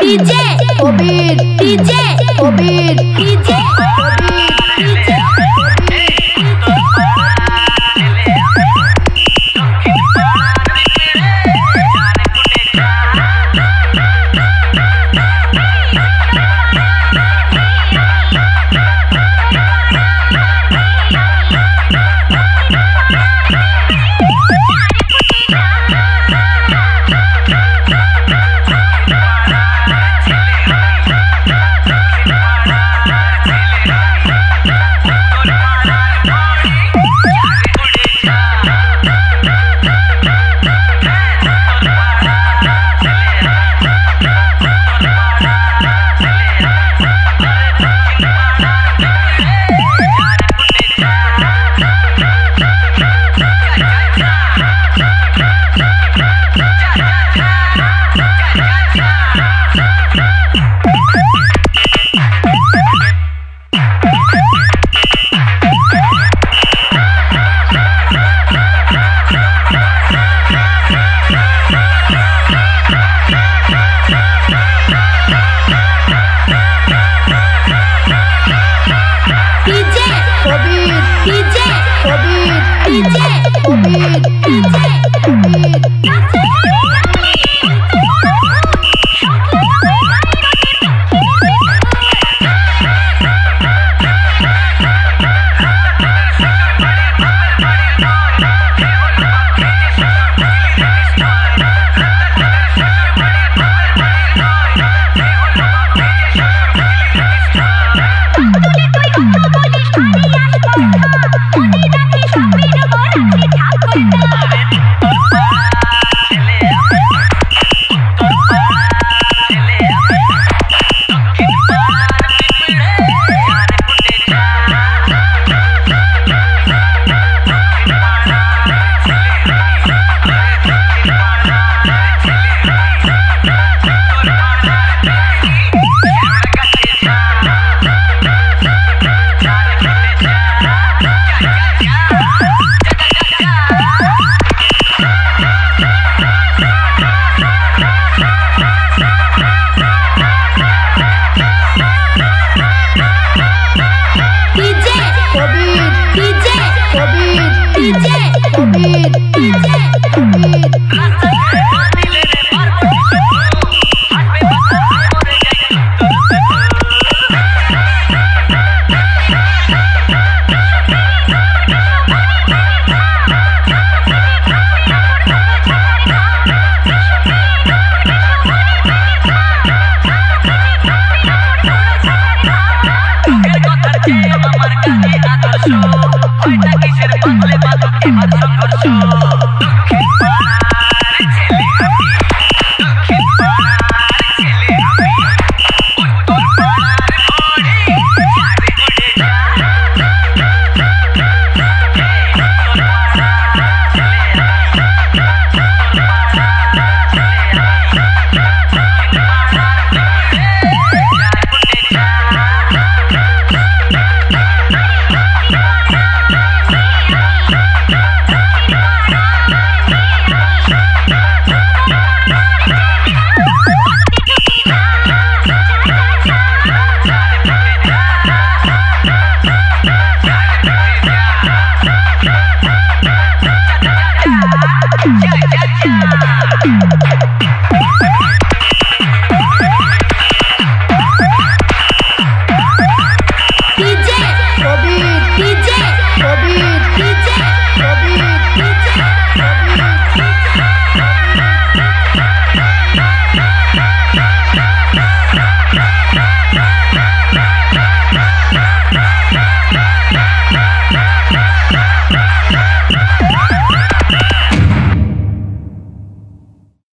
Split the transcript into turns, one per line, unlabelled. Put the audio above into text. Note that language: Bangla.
DJ, Obid, DJ, Obid, DJ. Thank you. Kobir, DJ, Kobir, DJ, Kobir, DJ, Kobir.